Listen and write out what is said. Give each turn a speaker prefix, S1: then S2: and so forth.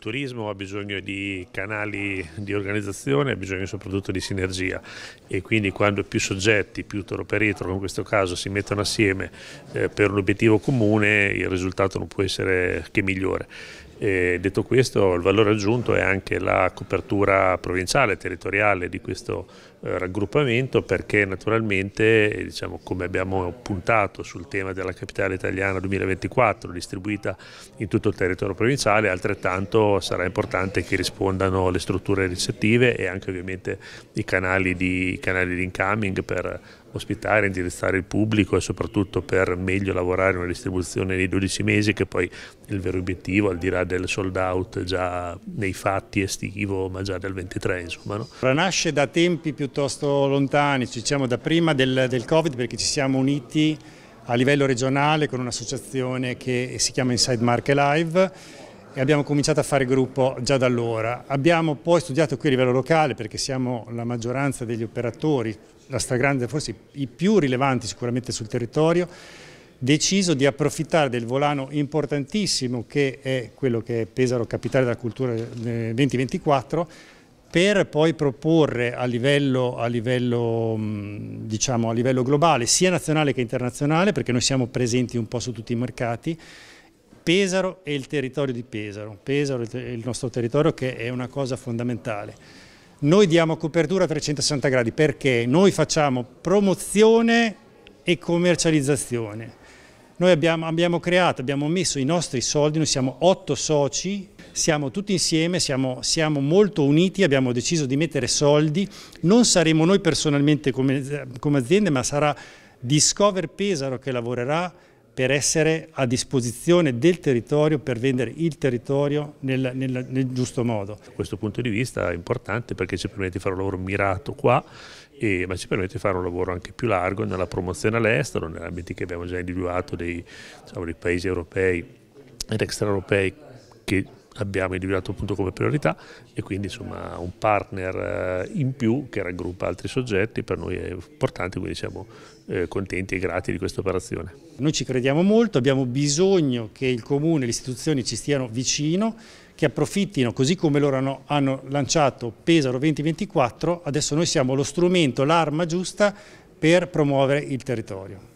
S1: Turismo ha bisogno di canali di organizzazione, ha bisogno soprattutto di sinergia e quindi quando più soggetti, più toro per itro in questo caso si mettono assieme eh, per un obiettivo comune il risultato non può essere che migliore. E detto questo, il valore aggiunto è anche la copertura provinciale, territoriale di questo eh, raggruppamento perché naturalmente, diciamo, come abbiamo puntato sul tema della capitale italiana 2024 distribuita in tutto il territorio provinciale, altrettanto sarà importante che rispondano le strutture ricettive e anche ovviamente i canali di, i canali di incoming per ospitare, indirizzare il pubblico e soprattutto per meglio lavorare una distribuzione nei 12 mesi che poi è il vero obiettivo al di là del sold out già nei fatti estivo ma già del 23 insomma.
S2: No? Nasce da tempi piuttosto lontani, diciamo da prima del, del Covid perché ci siamo uniti a livello regionale con un'associazione che si chiama Inside Market Live e abbiamo cominciato a fare gruppo già da allora. Abbiamo poi studiato qui a livello locale perché siamo la maggioranza degli operatori, la stragrande, forse i più rilevanti sicuramente sul territorio, deciso di approfittare del volano importantissimo che è quello che è Pesaro Capitale della Cultura 2024 per poi proporre a livello, a, livello, diciamo, a livello globale, sia nazionale che internazionale, perché noi siamo presenti un po' su tutti i mercati, Pesaro e il territorio di Pesaro. Pesaro è il nostro territorio che è una cosa fondamentale. Noi diamo copertura a 360 gradi perché noi facciamo promozione e commercializzazione. Noi abbiamo, abbiamo, creato, abbiamo messo i nostri soldi, noi siamo otto soci, siamo tutti insieme, siamo, siamo molto uniti, abbiamo deciso di mettere soldi, non saremo noi personalmente come, come aziende, ma sarà Discover Pesaro che lavorerà per essere a disposizione del territorio, per vendere il territorio nel, nel, nel, giusto modo.
S1: Da questo punto di vista è importante perché ci permette di fare un lavoro mirato qua, e, ma ci permette di fare un lavoro anche più largo nella promozione all'estero, nell'ambiti che abbiamo già individuato dei, diciamo, dei paesi europei ed extraeuropei che abbiamo individuato appunto come priorità e quindi insomma un partner eh, in più che raggruppa altri soggetti per noi è importante, quindi siamo eh, contenti e grati di questa operazione.
S2: Noi ci crediamo molto, abbiamo bisogno che il Comune e le istituzioni ci stiano vicino, che approfittino, così come loro hanno, hanno lanciato Pesaro 2024, adesso noi siamo lo strumento, l'arma giusta per promuovere il territorio.